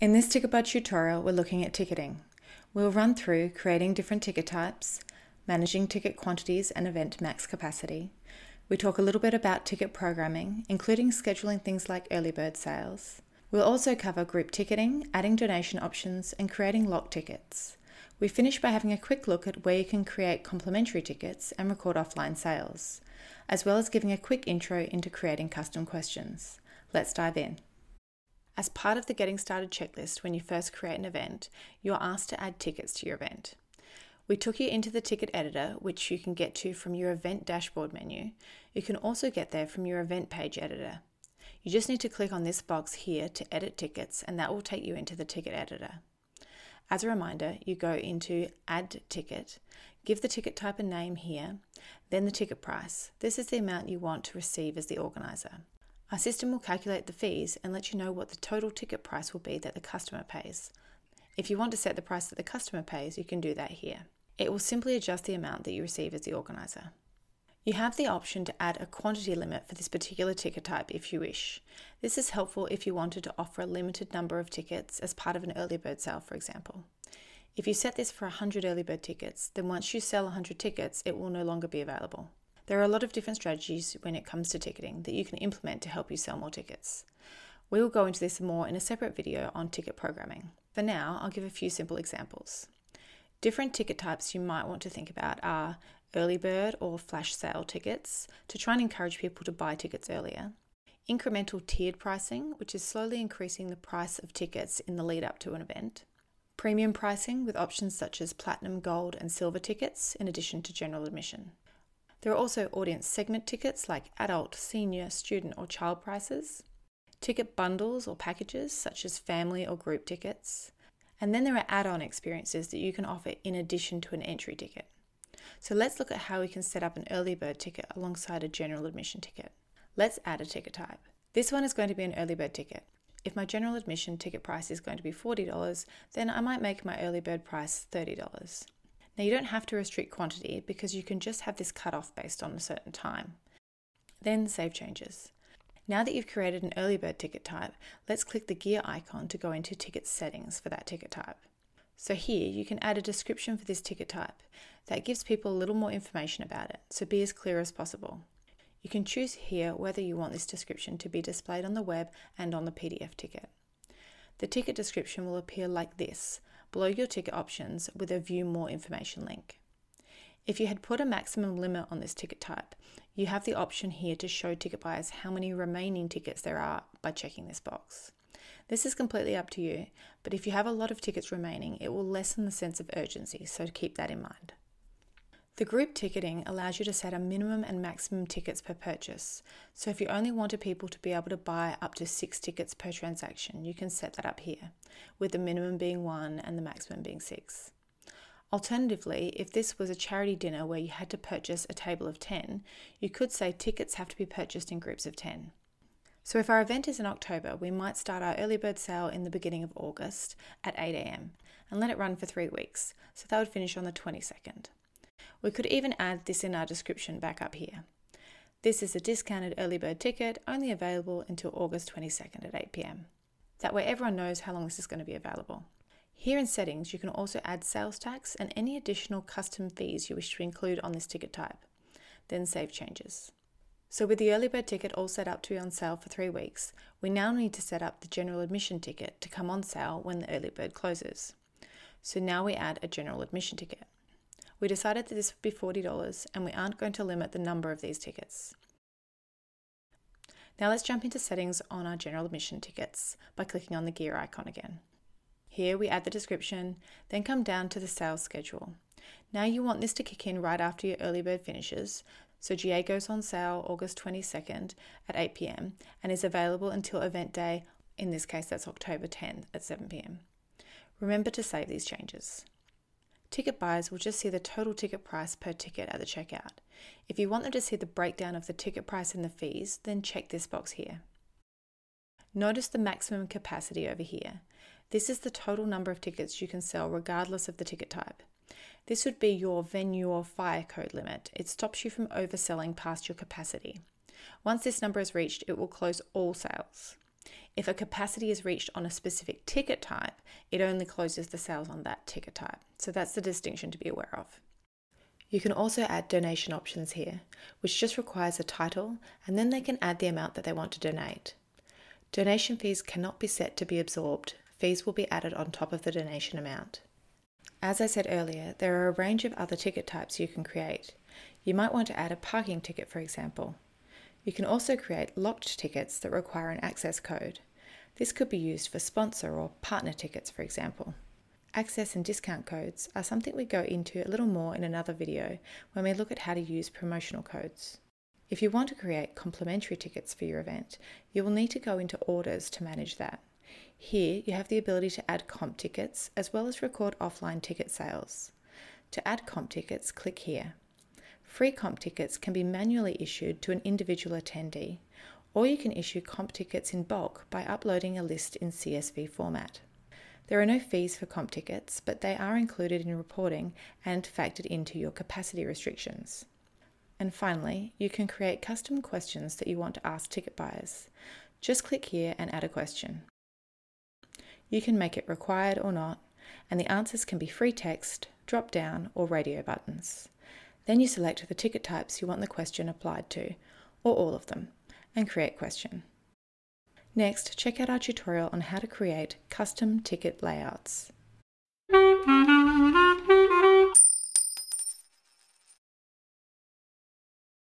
In this TicketBud tutorial, we're looking at ticketing. We'll run through creating different ticket types, managing ticket quantities and event max capacity. We talk a little bit about ticket programming, including scheduling things like early bird sales. We'll also cover group ticketing, adding donation options, and creating lock tickets. We finish by having a quick look at where you can create complimentary tickets and record offline sales, as well as giving a quick intro into creating custom questions. Let's dive in. As part of the Getting Started checklist when you first create an event, you are asked to add tickets to your event. We took you into the ticket editor, which you can get to from your event dashboard menu. You can also get there from your event page editor. You just need to click on this box here to edit tickets, and that will take you into the ticket editor. As a reminder, you go into Add Ticket, give the ticket type a name here, then the ticket price. This is the amount you want to receive as the organizer. Our system will calculate the fees and let you know what the total ticket price will be that the customer pays. If you want to set the price that the customer pays, you can do that here. It will simply adjust the amount that you receive as the organiser. You have the option to add a quantity limit for this particular ticket type if you wish. This is helpful if you wanted to offer a limited number of tickets as part of an early bird sale, for example. If you set this for 100 early bird tickets, then once you sell 100 tickets, it will no longer be available. There are a lot of different strategies when it comes to ticketing that you can implement to help you sell more tickets. We will go into this more in a separate video on ticket programming. For now, I'll give a few simple examples. Different ticket types you might want to think about are early bird or flash sale tickets to try and encourage people to buy tickets earlier, incremental tiered pricing, which is slowly increasing the price of tickets in the lead up to an event, premium pricing with options such as platinum, gold, and silver tickets in addition to general admission. There are also audience segment tickets like adult, senior, student, or child prices, ticket bundles or packages such as family or group tickets, and then there are add on experiences that you can offer in addition to an entry ticket. So let's look at how we can set up an early bird ticket alongside a general admission ticket. Let's add a ticket type. This one is going to be an early bird ticket. If my general admission ticket price is going to be $40, then I might make my early bird price $30. Now, you don't have to restrict quantity because you can just have this cut off based on a certain time. Then save changes. Now that you've created an early bird ticket type, let's click the gear icon to go into ticket settings for that ticket type. So here you can add a description for this ticket type that gives people a little more information about it, so be as clear as possible. You can choose here whether you want this description to be displayed on the web and on the PDF ticket. The ticket description will appear like this, below your ticket options with a View More Information link. If you had put a maximum limit on this ticket type, you have the option here to show ticket buyers how many remaining tickets there are by checking this box. This is completely up to you, but if you have a lot of tickets remaining, it will lessen the sense of urgency, so keep that in mind. The group ticketing allows you to set a minimum and maximum tickets per purchase. So if you only wanted people to be able to buy up to six tickets per transaction, you can set that up here, with the minimum being one and the maximum being six. Alternatively, if this was a charity dinner where you had to purchase a table of 10, you could say tickets have to be purchased in groups of 10. So if our event is in October, we might start our early bird sale in the beginning of August at 8am and let it run for three weeks, so that would finish on the 22nd. We could even add this in our description back up here. This is a discounted early bird ticket only available until August 22nd at 8 pm. That way everyone knows how long this is going to be available. Here in settings, you can also add sales tax and any additional custom fees you wish to include on this ticket type. Then save changes. So with the early bird ticket all set up to be on sale for three weeks, we now need to set up the general admission ticket to come on sale when the early bird closes. So now we add a general admission ticket. We decided that this would be $40 and we aren't going to limit the number of these tickets. Now let's jump into settings on our general admission tickets by clicking on the gear icon again. Here we add the description, then come down to the sales schedule. Now you want this to kick in right after your early bird finishes, so GA goes on sale August 22nd at 8 pm and is available until event day, in this case that's October 10th at 7 pm. Remember to save these changes. Ticket buyers will just see the total ticket price per ticket at the checkout. If you want them to see the breakdown of the ticket price and the fees, then check this box here. Notice the maximum capacity over here. This is the total number of tickets you can sell regardless of the ticket type. This would be your venue or fire code limit. It stops you from overselling past your capacity. Once this number is reached, it will close all sales. If a capacity is reached on a specific ticket type, it only closes the sales on that ticket type. So that's the distinction to be aware of. You can also add donation options here, which just requires a title and then they can add the amount that they want to donate. Donation fees cannot be set to be absorbed, fees will be added on top of the donation amount. As I said earlier, there are a range of other ticket types you can create. You might want to add a parking ticket, for example. You can also create locked tickets that require an access code. This could be used for sponsor or partner tickets, for example. Access and discount codes are something we go into a little more in another video when we look at how to use promotional codes. If you want to create complimentary tickets for your event, you will need to go into orders to manage that. Here, you have the ability to add comp tickets as well as record offline ticket sales. To add comp tickets, click here. Free comp tickets can be manually issued to an individual attendee, or you can issue comp tickets in bulk by uploading a list in CSV format. There are no fees for comp tickets, but they are included in reporting and factored into your capacity restrictions. And finally, you can create custom questions that you want to ask ticket buyers. Just click here and add a question. You can make it required or not, and the answers can be free text, drop down, or radio buttons. Then you select the ticket types you want the question applied to, or all of them, and create question. Next, check out our tutorial on how to create custom ticket layouts.